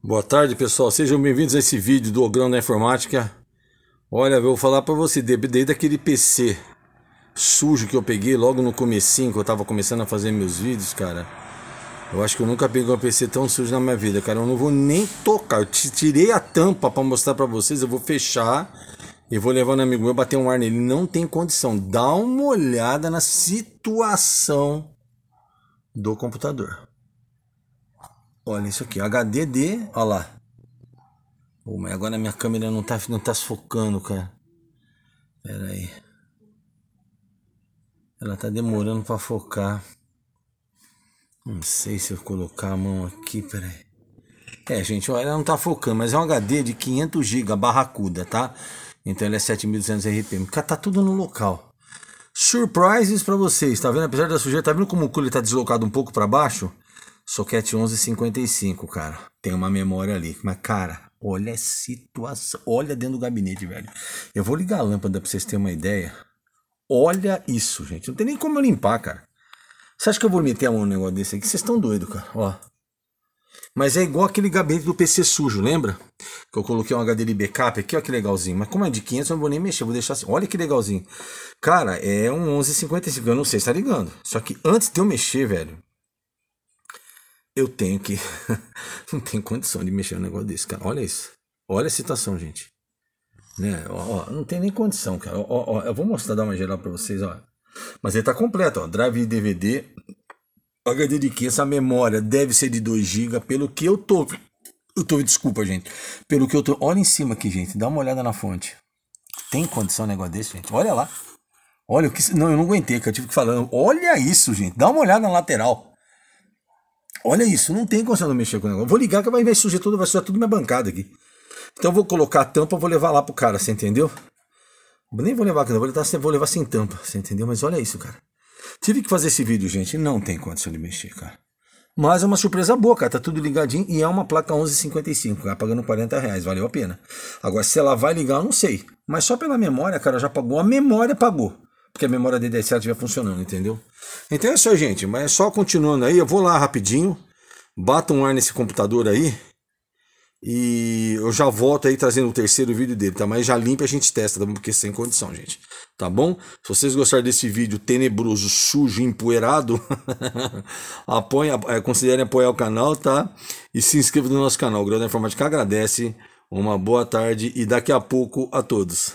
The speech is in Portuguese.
Boa tarde, pessoal. Sejam bem-vindos a esse vídeo do Ogrão da Informática. Olha, eu vou falar para você, desde aquele PC sujo que eu peguei logo no comecinho, que eu tava começando a fazer meus vídeos, cara. Eu acho que eu nunca peguei um PC tão sujo na minha vida, cara. Eu não vou nem tocar. Eu tirei a tampa para mostrar para vocês, eu vou fechar e vou levar no amigo meu bater um ar nele. Não tem condição. Dá uma olhada na situação do computador. Olha isso aqui, HDD, olha lá. Oh, mas agora a minha câmera não tá, não tá focando, cara. Pera aí. Ela tá demorando para focar. Não sei se eu colocar a mão aqui, peraí. É, gente, ela não tá focando, mas é um HD de 500 GB barracuda, tá? Então ele é 7200 RPM. Cara, tá tudo no local. Surprises para vocês, tá vendo? Apesar da sujeira, tá vendo como o cooler tá deslocado um pouco para baixo? Socket 1155, cara. Tem uma memória ali. Mas, cara, olha a situação. Olha dentro do gabinete, velho. Eu vou ligar a lâmpada pra vocês terem uma ideia. Olha isso, gente. Não tem nem como eu limpar, cara. Você acha que eu vou meter no negócio desse aqui? Vocês estão doidos, cara. Ó. Mas é igual aquele gabinete do PC sujo, lembra? Que eu coloquei um HD de backup aqui, ó que legalzinho. Mas como é de 500, eu não vou nem mexer, vou deixar assim. Olha que legalzinho. Cara, é um 1155, eu não sei se tá ligando. Só que antes de eu mexer, velho, eu tenho que. não tem condição de mexer no negócio desse, cara. Olha isso. Olha a situação, gente. Né? Ó, ó, não tem nem condição, cara. Ó, eu vou mostrar, dar uma geral pra vocês, ó. Mas ele tá completo, ó. Drive DVD, HD de que essa memória deve ser de 2 GB, pelo que eu tô. Eu tô, desculpa, gente. Pelo que eu tô. Olha em cima aqui, gente. Dá uma olhada na fonte. Tem condição um negócio desse, gente? Olha lá. Olha o que. Não, eu não aguentei, que eu tive que falar. Olha isso, gente. Dá uma olhada na lateral. Olha isso, não tem condição de mexer com o negócio. Vou ligar que vai, vai sujar tudo, vai sujar tudo minha bancada aqui. Então vou colocar a tampa, vou levar lá pro cara, você entendeu? Nem vou levar aqui, não, vou levar, vou levar sem tampa, você entendeu? Mas olha isso, cara. Tive que fazer esse vídeo, gente. Não tem condição de mexer, cara. Mas é uma surpresa boa, cara. Tá tudo ligadinho e é uma placa 1155, cara. Pagando 40 reais, valeu a pena. Agora, se ela vai ligar, eu não sei. Mas só pela memória, cara, já pagou. A memória pagou porque a memória DDR7 estiver funcionando, entendeu? Então é isso aí, gente. Mas só continuando aí, eu vou lá rapidinho, bato um ar nesse computador aí e eu já volto aí trazendo o terceiro vídeo dele, tá? Mas já limpa a gente testa, tá bom? Porque sem condição, gente. Tá bom? Se vocês gostaram desse vídeo tenebroso, sujo, empoeirado, apoiem, é, considerem apoiar o canal, tá? E se inscreva no nosso canal. O Grande Informática agradece. Uma boa tarde e daqui a pouco a todos.